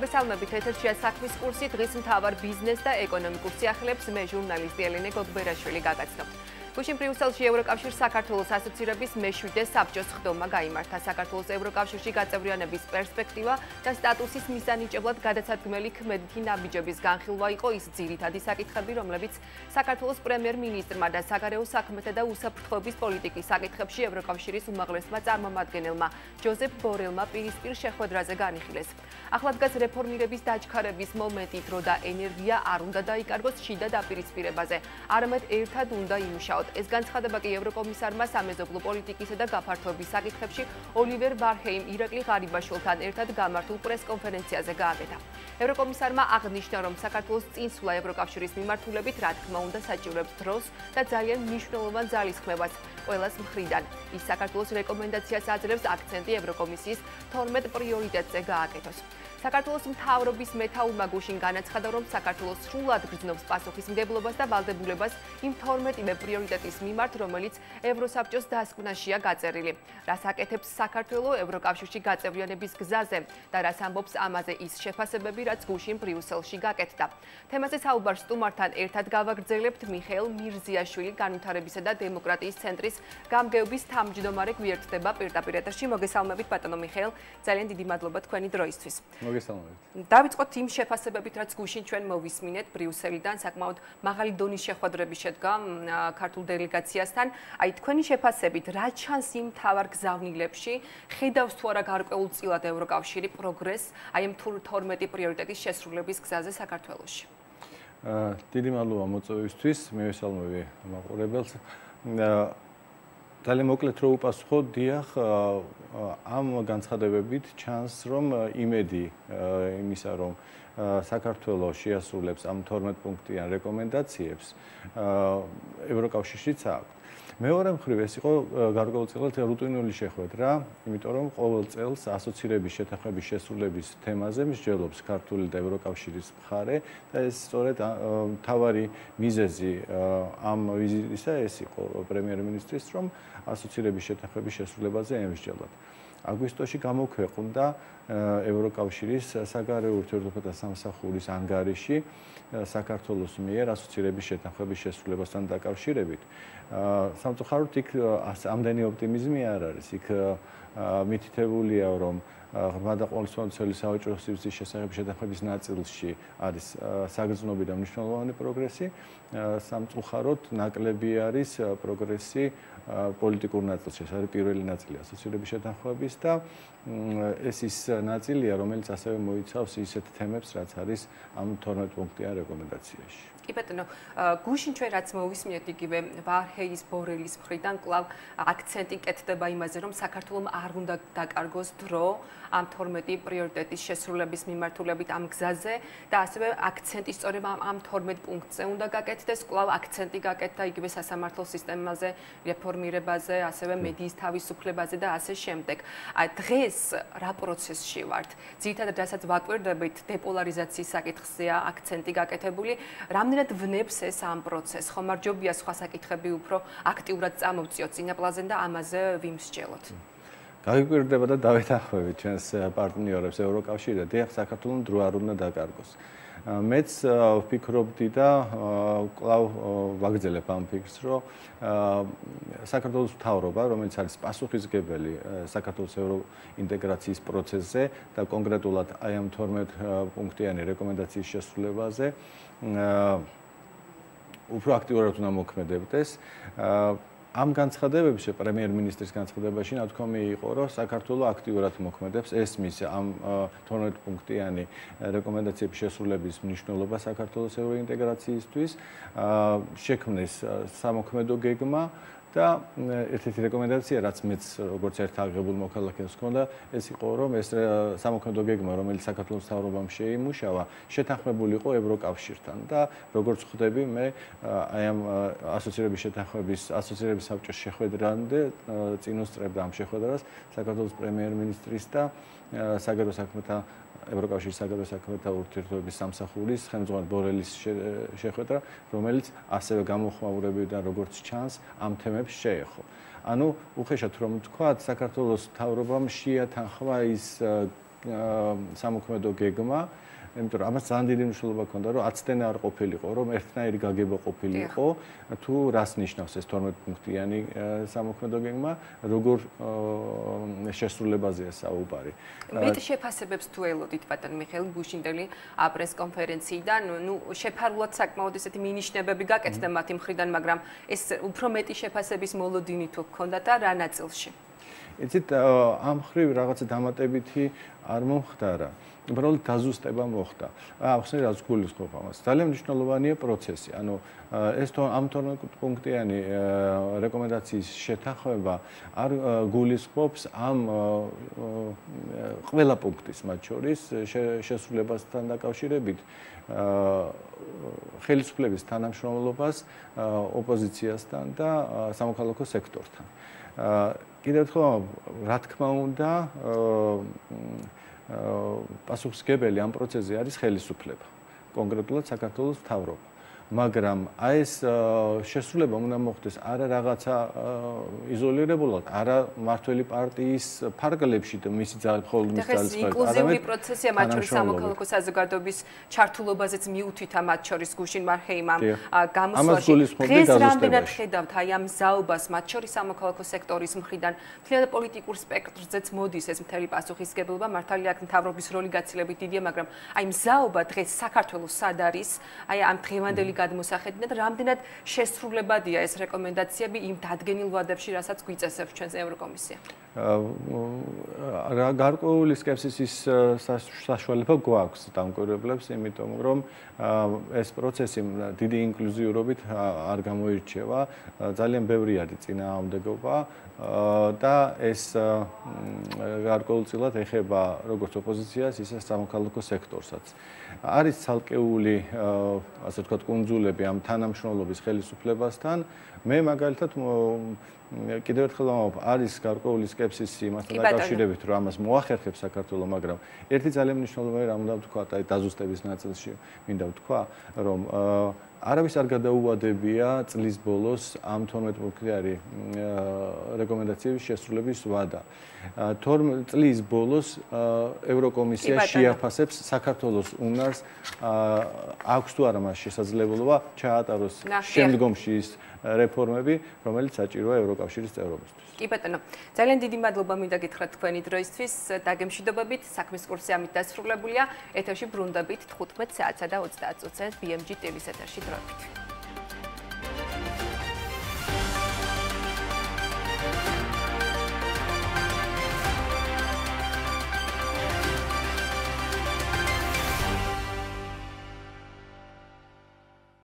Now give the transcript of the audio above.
მოგესალმებით ეთერშია საქმის კურსი დღის მთავარ ბიზნეს და ეკონომიკურ სიახლეებს მე ჟურნალისტი ელენე გოგბერაშვილი გაგაცნობ. გუშინ ბრიუსელში ევროკავშირ საქართველოს ასოცირების მე-7 საბჭოს ხდომა გამართა. საქართველოს ევროკავშირში გაწევრიანების პერსპექტივა და სტატუსის მიზანიჭებლად გადაცადგმელი ქმედითი ნაბიჯების განხილვა იყო ის ძირითადი საკითხები, რომლებიც საქართველოს პრემიერ-მინისტრმა და საგარეო საქმეთა და უსაფრთხოების პოლიტიკის საკითხებში ევროკავშირის უმაღლესმა წარმომადგენელმა ჯოზეფ ბორელმა პირისპირ შეხვედრაზე განიხილეს. ახლადგას რეფორმირების დაჩქარების მომენტი დრო და ენერგია არ უნდა დაიკარგოს შიდა დაპირისპირებაზე, არამედ ერთად უნდა იმუშაოს. ეს განცხადება კი ევროკომისარმა სამეზობლო პოლიტიკისა და გაფართოების საკითხებში ოლივერ ბარჰეიმ ირაკლი ღარიბაშვილთან ერთად გამართულ პრესკონფერენციაზე გააკეთა. ევროკომისარმა აღნიშნა, რომ საქართველოს წინსვლა ევროკავშირის მიმართულებით, რა თქმა უნდა, საჭიროებს დროს და ძალიან მნიშვნელოვან ძალისხმევას ყველას მხრიდან. ის საქართველოს რეკომენდაციას აძლევს აქცენტი ევროკომისიის 12 პრიორიტეტზე გააკეთოს. საქართველოს მთავრობის მეთაურმა გუშინ განაცხადა, რომ საქართველოს სრულად გრძნობს პასუხისმგებლობას და ვალდებულებას იმ 12-მე პრიორიტეტის მიმართ, რომელიც ევროსაბჭოს დასკვნაშია გაწერილი. რას აკეთებს საქართველოს ევროკავშირში გაწევრიანების გზაზე და რას ამბობს ამაზე ის შეფასებები, რაც გუშინ ბრიუსელში გაკეთდა. თემაზე საუბარს სტუმართან ერთად გავაგრძელებთ მიხეილ მირზიაშვილი, განვითარებისა და დემოკრატიის ცენტრის გამგეობის თავმჯდომარე გვერდდება პირდაპირ ეთერში. მოგესალმებით ბატონო მიხეილ, ძალიან დიდი მადლობა თქვენი დროისთვის. მოგესალმებით. დავიწყოთ იმ შეფასებებით, რაც გუშინ ჩვენ მოვისმინეთ ბრიუსელიდან, საკმაოდ მაღალი დონის შეხვედრები შედგა ქართულ დელეგაციასთან. აი თქვენი შეფასებით, რა ჩანს იმ თავარ გზავნილებში, ხედავს თუ არა გარკვეულწილად ევროკავშირი პროგრესს აი ამ 12 პრიორიტეტის შესრულების გზაზე საქართველოში? აა დიდი მადლობა მოწვევისთვის, მივესალმები მაყურებელს. ძალიან მოკლედ რო უპასუხო, დიახ, ამ განცხადებებით ჩანს, რომ იმედი იმისა, რომ საქართველოს შეასრულებს ამ 12 პუნქტიან რეკომენდაციებს, ევროკავშირშიც აქვს. მეორე მხრივ ეს იყო გარკვეულწილად რუტინული შეხვედრა, იმიტომ რომ ყოველ წელს ასოცირების შეთანხმების შესრულების თემაზე მსჯელობს ქართული და ევროკავშირის მხარე და ეს სწორედ თავარი მიზეზი ამ ვიზიტისა ეს იყო პრემიერ-მინისტრის რომ ასოცირების შეთანხმების შესრულებაზე ემსჯელოთ. აგვისტოში გამოქვეყნდა ევროკავშირის საგარეო ურთიერთობათა სამსახურის ანგარიში საქართველოს მიერ ასოცირების შეთანხმების შესრულებასთან დაკავშირებით. სამწუხაროდ იქ ამდენი ოპტიმიზმი არ არის. იქ მითითებულია რომ ღრმა და ყოველწლიური საავაჭრო სივრცის შესახებ შეთანხმების ნაწილში არის საგრძნობი და მნიშვნელოვანი პროგრესი. სამწუხაროდ ნაკლები არის პროგრესი პოლიტიკურ ნაწილში. ეს არის პირველი ნაწილი ასოცირების შეთანხმების და ეს ის ნაწილია, რომელიც ასევე მოიცავს ისეთ თემებს, რაც არის ამ 12 პუნქტიან რეკომენდაციაში. კი ბატონო, გუშინ ჩვენ რაც მოვისმინეთ იგივე ვარჰეის ბორელის მხრიდან კლავ აქცენტი კეთდება იმაზე, რომ საქართველოს არ უნდა დაკარგოს დრო ამ 12 პრიორიტეტის შესრულების მიმართულებით ამ გზაზე და ასევე აქცენტი სწორედ ამ 12 პუნქტზე უნდა გაკეთდეს, კლავ აქცენტი გაკეთდა იგივე სასამართლო სისტემაზე, რეფორმირებაზე, ასევე მედიის თავისუფლებაზე და ასე შემდეგ. აი დღეს რა პროცესში ვართ? ძირითადად რასაც ვაკვირდებით, დეპოლარიზაციის საკითხზეა აქცენტი გაკეთებული. რამდენი რამდენად ვნებს ეს ამ პროცესს? ხომ მარჯობია სხვა საკითხები უფრო აქტიურად წამოვწიოთ წინაპლაზე და ამაზე ვიმსჯელოთ? გაიკვირდება და დავეთანხმებით ჩვენს პარტნიორებს ევროკავშირი და დიახ საქართველოს დრო არ უნდა დაკარგოს. მეც ვფიქრობდი და კლავ ვაგრძელებ ამ ფიქრს, რომ საქართველოს მთავრობა, რომელიც არის პასუხისგებელი საქართველოს ევროინტეგრაციის პროცესზე და კონკრეტულად აი ამ 12 პუნქტიანი რეკომენდაციის შესრულებაზე, უფრო აქტიურად უნდა მოქმედებდეს. ამ განცხადებებში პრემიერ-მინისტრის განცხადებაში ნათქვამი იყო, რომ საქართველოს აქტიურად მოქმედებს ესმის ამ 12 პუნქტიანი რეკომენდაციების შესრულების მნიშვნელობა საქართველოს ევროინტეგრაციისთვის. შექმნეს სამოქმედო გეგმა და ერთ-ერთი რეკომენდაცია, რაც მეც როგორც ერთ აღებულ მოქალაქეს ჰქონდა, ეს იყო, რომ ეს სამოქმედო გეგმა, რომელიც საქართველოს თავრობამ შეიმუშავა, შეთანხმებულიყო ევროკავშირთან. და როგორც ხვდები, მე აი ამ ასოცირების შეთანხმების ასოცირების საბჭოს შეხვედრამდე წინ უსწრებდა ამ შეხვედრას საქართველოს პრემიერ-მინისტრის და საგარეო საქმეთა ევროკავშირის საგარეო საქმეთა ურთიერთობების სამსახურის ხელმძღვანელ ბორელის შეხვედრა, რომელიც ასევე გამოხმაურებიდან როგორც ჩანს ამ თემებს შეეხო. ანუ უხეშად რომ ვთქვა, საქართველოს თავრობამ შეათანხმა ის სამოქმედო გეგმა იმიტომ რომ ამას ძალიან დიდი მნიშვნელობა ჰქონდა რომ აცდენა არ ყოფილიყო რომ ერთნაირი გაგება ყოფილიყო. თუ რას ნიშნავს ეს 12 პუნქტიანი სამოქმედო გეგმა როგორ შესრულებაზეა საუბარი? მეტ შეფასებებს თუ ელოდით ბატონ მიხეილ გუშინდელი აპრეს კონფერენციიდან. ნუ შეფარულად საკმაოდ ესეთი მინიშნებები გაკეთდა მათი მხრიდან მაგრამ ეს უფრო მეტი შეფასების მოლოდინი თუ ჰქონდა და რა ნაწილში იცით ამ ხრივ რაღაცა დამატებითი არ მომხდარა. უბრალოდ დაზუსტება მოხდა. ახსენე რაც გულისხმობ ამას. ძალიან მნიშვნელოვანია პროცესი. ანუ ეს თო ამ თორნ პუნქტიანი რეკომენდაციის შეთანხმება არ გულისხმობს ამ ყველა პუნქტის მათ შორის შესრულებასთან დაკავშირებით ხელისუფლების თანამშრომლობას ოპოზიციასთან და სამოქალაქო სექტორთან. კიდევ ერთხელ რა თქმა უნდა პასუხისგებელი ამ პროცესზე არის ხელისუფლება კონკრეტულად საქართველოს მთავრობა მაგრამ აი ეს შესრულება უნდა მოხდეს არა რაღაცა იზოლირებულად, არა მართველი პარტიის ფარგლებში და მისი ძალა მხოლოდ მის ძალას ხარ. ინკლუზიური პროცესია მათ შორის სამოქალაქო საზოგადოების ჩართულობაზეც მიუთვით ამათ შორის გუშინ მარხეიმამ გამოსვლაში. დღეს რამდენად ხედავთ აი ამ ზაობას მათ შორის სამოქალაქო სექტორის მხრიდან, თლიანად პოლიტიკურ სპექტრზეც მოდის ეს მთელი პასუხისგებლობა, მართალია აქ მთავრობის როლი გაცილებით დიდია, მაგრამ აი ზაობა დღეს საქართველოს სად არის? აი ამ დღევანდელი გადმოსახედნად რამდენად შესრულებადია ეს რეკომენდაციები იმ დადგენილ ვადებში, რასაც გვიწესებს ჩვენს ევროკომისია. რა გარკვეული სკეპსისის საშუალება გვაქვს დამკვირვებლებს, იმიტომ რომ ეს პროცესი დიდი ინკლუზიურობით არ გამოირჩევა, ძალიან ბევრი არის წინააღმდეგობა და ეს გარკვეულწილად ეხება როგორც ოპოზიციას, ისე სამოქალაქო სექტორსაც. არის ცალკეული ასე ვთქვათ კუნძულები ამ თანამშრომლობის ხელისუფლებასთან. მე მაგალითად კიდევ ერთხელ ვამბობ, არის გარკვეული სკეპსისი იმასთან დაკავშირებით, რომ ამას მოახერხებს საქართველოს, მაგრამ ერთი ძალიან მნიშვნელოვანი რამ უნდა ვთქვა, აი დაზუსტების ნაწილში მინდა ვთქვა, რომ არავის არ გადაუვადებია წლის ბოლოს ამ 12 პუნქტიანი რეკომენდაციების შესრულების ვადა. 12 წლის ბოლოს ევროკომისია შეაფასებს საქართველოს უნარს აქვს თუ არა მას შესაძლებლობა ჩაატაროს შემდგომში ის რეფორმები, რომელიც საჭიროა ევროკავშირის წევრობისთვის. კი ბატონო, ძალიან დიდი მადლობა მინდა გითხრათ თქვენი დროისთვის. დაგემშვიდობებით, საქმის კურსი ამით დასრულებულია. ეთერში ბრუნდებით 15 საათსა და 30 წუთზე BMG TV-ს ეთერში bıraktık.